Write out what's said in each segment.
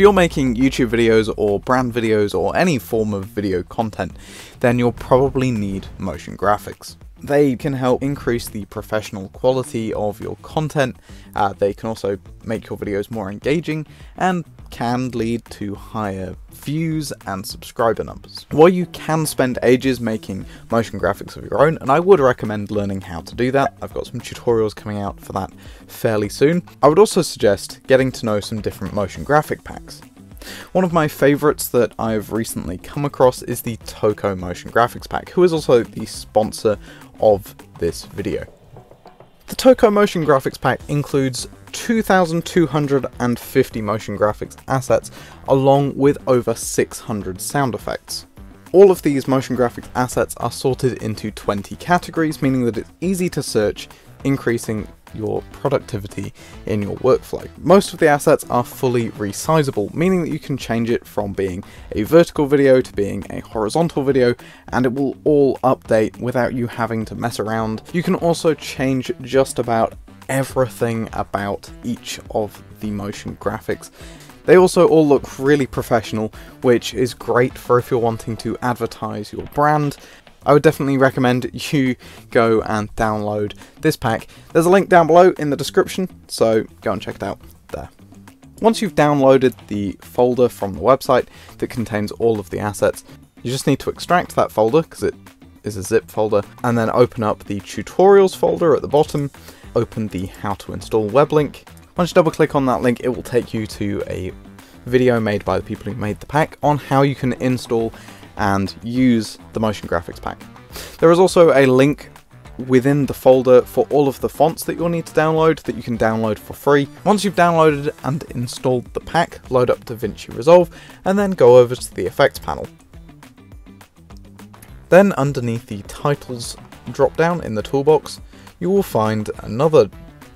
If you're making YouTube videos or brand videos or any form of video content, then you'll probably need motion graphics. They can help increase the professional quality of your content, uh, they can also make your videos more engaging, and can lead to higher views and subscriber numbers. While you can spend ages making motion graphics of your own, and I would recommend learning how to do that, I've got some tutorials coming out for that fairly soon, I would also suggest getting to know some different motion graphic packs. One of my favourites that I've recently come across is the Toko Motion Graphics Pack, who is also the sponsor of this video. The Toko Motion Graphics Pack includes 2,250 motion graphics assets, along with over 600 sound effects. All of these motion graphics assets are sorted into 20 categories, meaning that it's easy to search, increasing your productivity in your workflow. Most of the assets are fully resizable, meaning that you can change it from being a vertical video to being a horizontal video, and it will all update without you having to mess around. You can also change just about everything about each of the motion graphics. They also all look really professional, which is great for if you're wanting to advertise your brand I would definitely recommend you go and download this pack. There's a link down below in the description, so go and check it out there. Once you've downloaded the folder from the website that contains all of the assets, you just need to extract that folder because it is a zip folder, and then open up the tutorials folder at the bottom, open the how to install web link. Once you double click on that link, it will take you to a video made by the people who made the pack on how you can install and use the motion graphics pack. There is also a link within the folder for all of the fonts that you'll need to download that you can download for free. Once you've downloaded and installed the pack, load up DaVinci Resolve and then go over to the effects panel. Then underneath the titles drop down in the toolbox, you will find another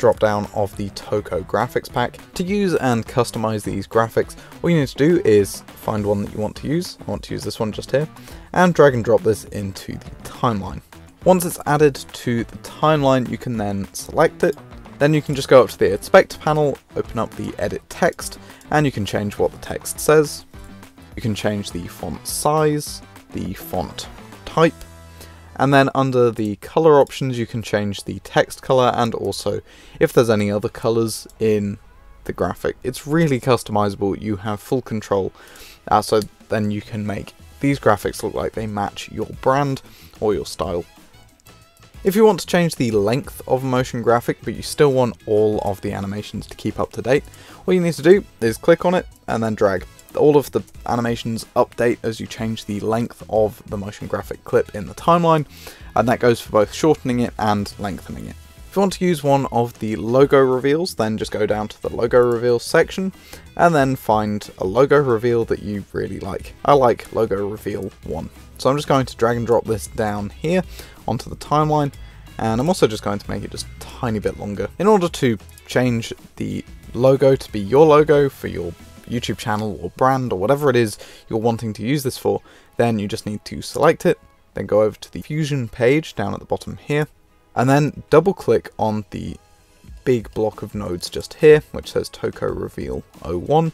drop down of the Toko graphics pack. To use and customize these graphics, all you need to do is find one that you want to use. I want to use this one just here, and drag and drop this into the timeline. Once it's added to the timeline, you can then select it. Then you can just go up to the inspect panel, open up the edit text, and you can change what the text says. You can change the font size, the font type, and then under the color options, you can change the text color and also if there's any other colors in the graphic. It's really customizable. You have full control. Uh, so then you can make these graphics look like they match your brand or your style. If you want to change the length of a motion graphic, but you still want all of the animations to keep up to date, all you need to do is click on it and then drag all of the animations update as you change the length of the motion graphic clip in the timeline, and that goes for both shortening it and lengthening it. If you want to use one of the logo reveals, then just go down to the logo reveal section, and then find a logo reveal that you really like. I like logo reveal 1. So I'm just going to drag and drop this down here onto the timeline, and I'm also just going to make it just a tiny bit longer. In order to change the logo to be your logo for your YouTube channel or brand or whatever it is you're wanting to use this for, then you just need to select it, then go over to the Fusion page down at the bottom here, and then double click on the big block of nodes just here, which says Toko Reveal 01,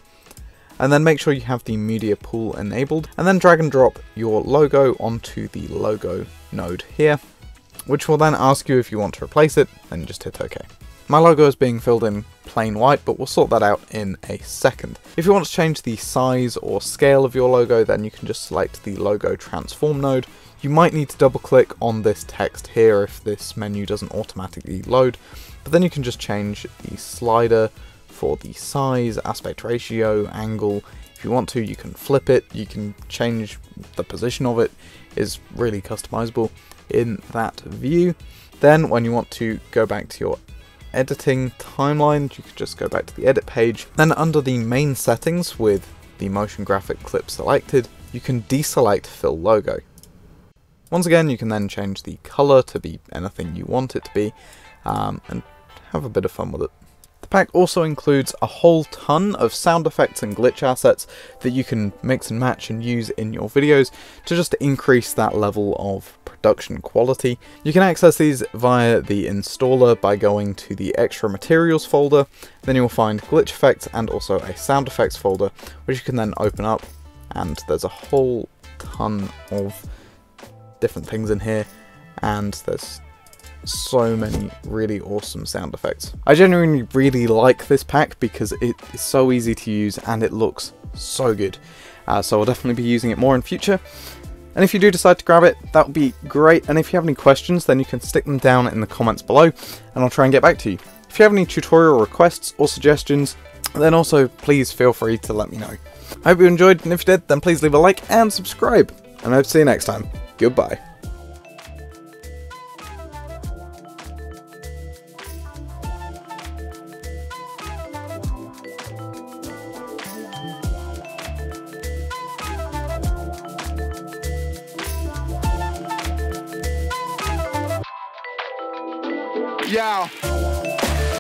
and then make sure you have the media pool enabled, and then drag and drop your logo onto the logo node here, which will then ask you if you want to replace it, then just hit OK. My logo is being filled in plain white, but we'll sort that out in a second. If you want to change the size or scale of your logo, then you can just select the logo transform node. You might need to double click on this text here if this menu doesn't automatically load, but then you can just change the slider for the size, aspect ratio, angle. If you want to, you can flip it, you can change the position of it, is really customizable in that view. Then when you want to go back to your editing timeline, you could just go back to the edit page. Then under the main settings with the motion graphic clip selected, you can deselect fill logo. Once again, you can then change the color to be anything you want it to be, um, and have a bit of fun with it. The pack also includes a whole ton of sound effects and glitch assets that you can mix and match and use in your videos to just increase that level of production quality. You can access these via the installer by going to the extra materials folder, then you'll find glitch effects and also a sound effects folder, which you can then open up, and there's a whole ton of different things in here, and there's so many really awesome sound effects. I genuinely really like this pack because it is so easy to use and it looks so good. Uh, so I'll definitely be using it more in future. And if you do decide to grab it, that would be great. And if you have any questions, then you can stick them down in the comments below and I'll try and get back to you. If you have any tutorial requests or suggestions, then also please feel free to let me know. I hope you enjoyed, and if you did, then please leave a like and subscribe. And I hope to see you next time. Goodbye. Yeah.